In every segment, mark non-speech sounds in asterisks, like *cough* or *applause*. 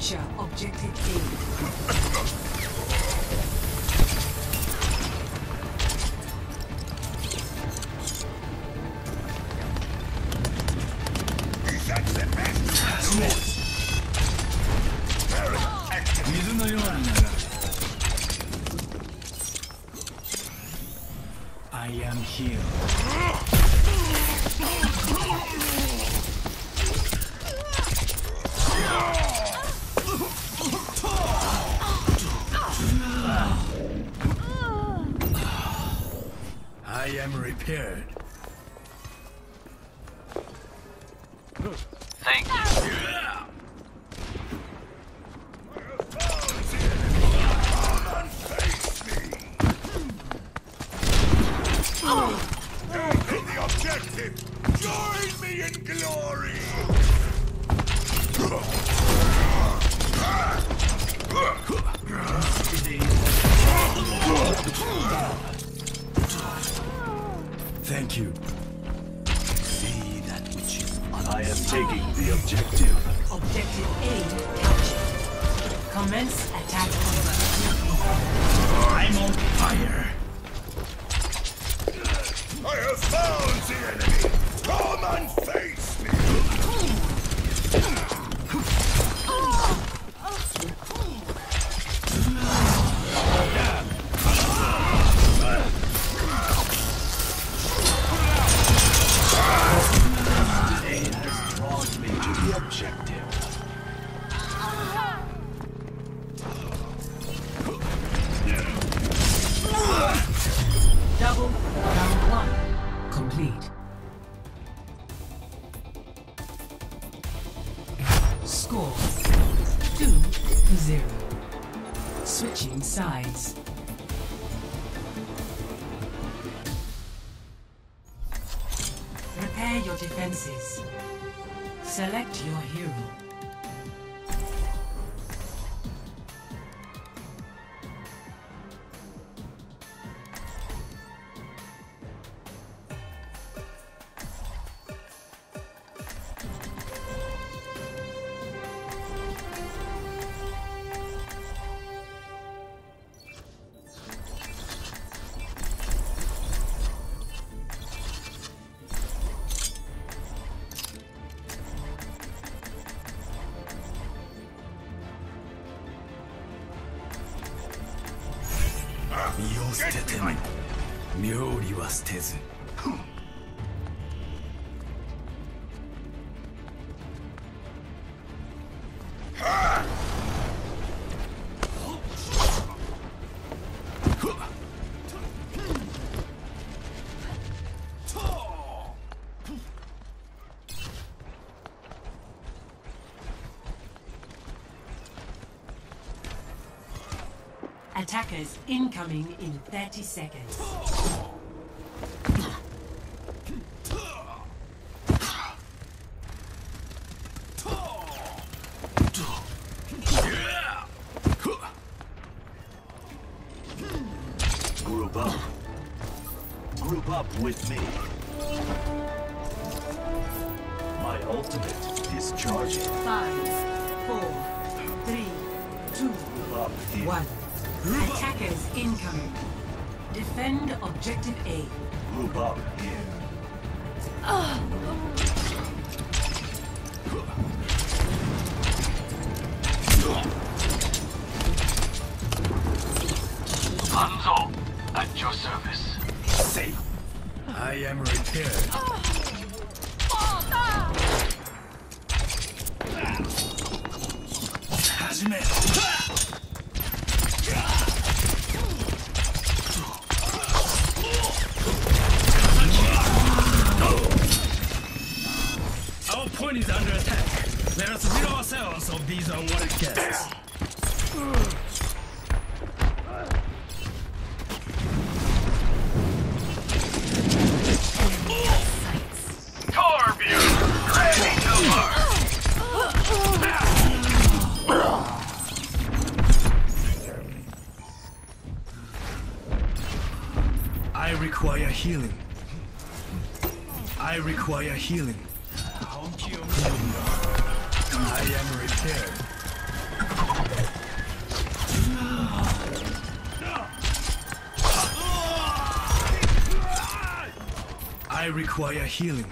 Capture objective A. I *laughs* am. Repaired. I am taking the objective. Objective A captured. Commence attack I'm on fire. I have found the enemy! Come and face Score two to zero. Switching sides. Prepare your defenses. Select your hero. を捨てても妙理は捨てず Attackers incoming in 30 seconds. Group up. Group up with me. My ultimate is charging. Five, four, three, two, Group up here. one. Attackers incoming. Defend objective A. Group up here. Hanzo, at your service. Safe. I am repaired. Hajime. Our require healing.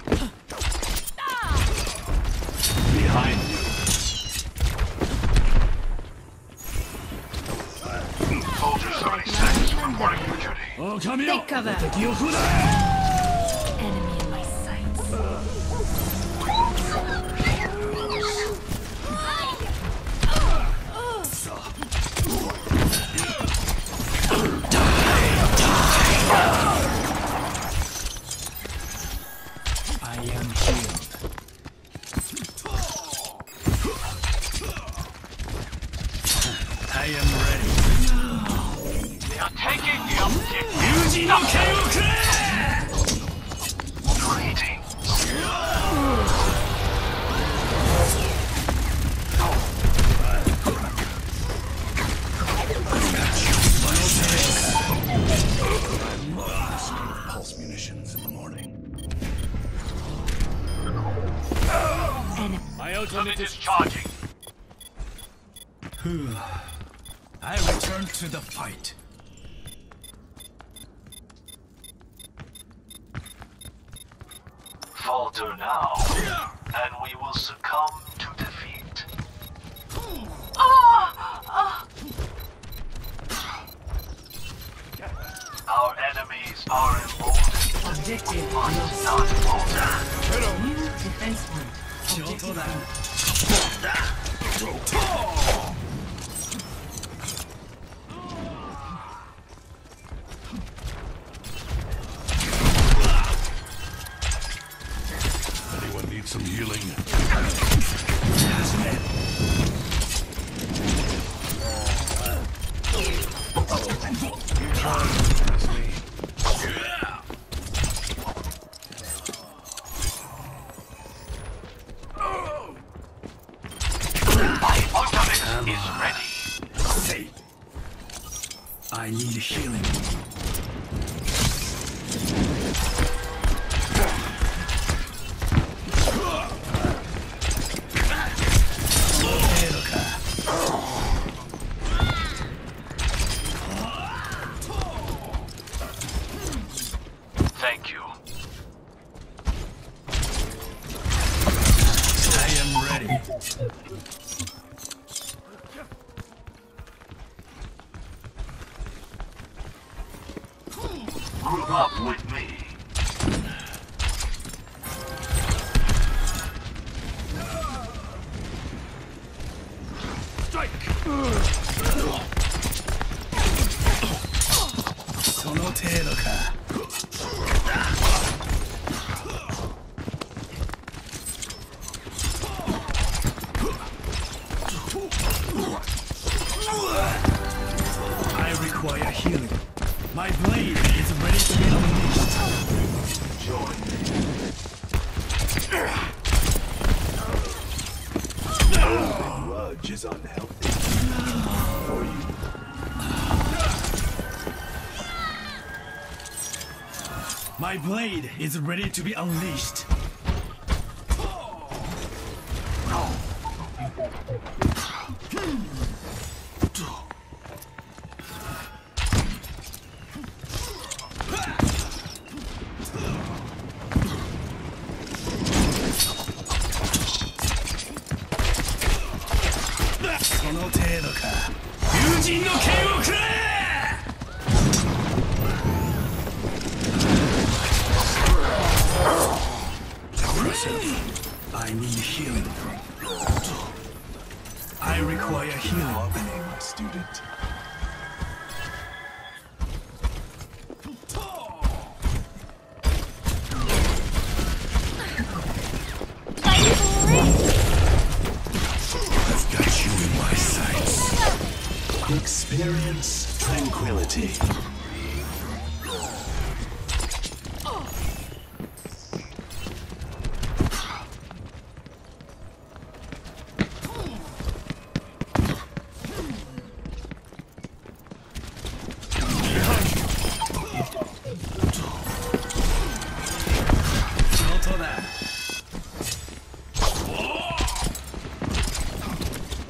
Behind you. Soldier 76 reporting for duty. Oh, come here! Take cover. am ready. They are taking the objective. Stop. Pulse munitions in the morning. My ultimate is charging. I return to the fight. Falter now, and we will succumb to defeat. Our enemies are emboldened. Objective Must lost. not falter. New defense point. Objective healing? Is ready. Say. I need healing. その程度か。Grudge is unhealthy. For you. My blade is ready to be unleashed. 人の剣をくれ I need healing. I require healing. my student. Tranquility.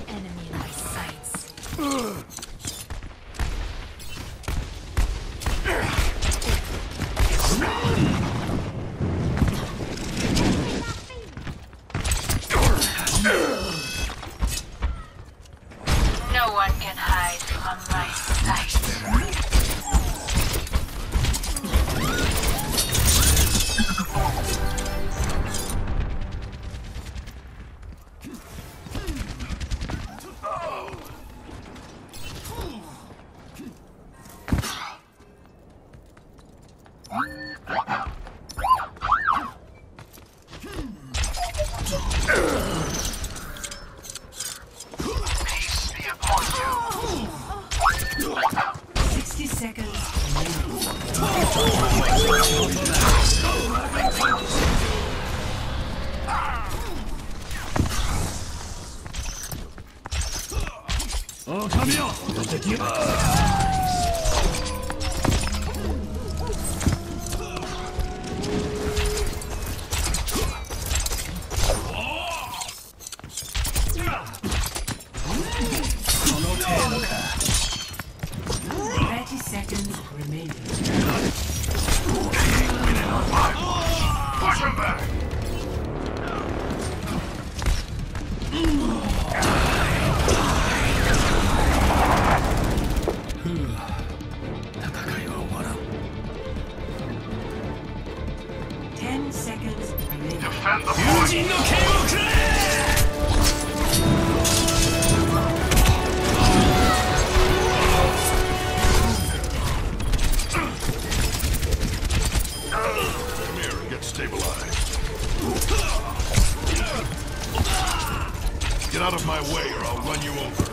Enemy Oh, come here! And get stabilized. Get out of my way or I'll run you over.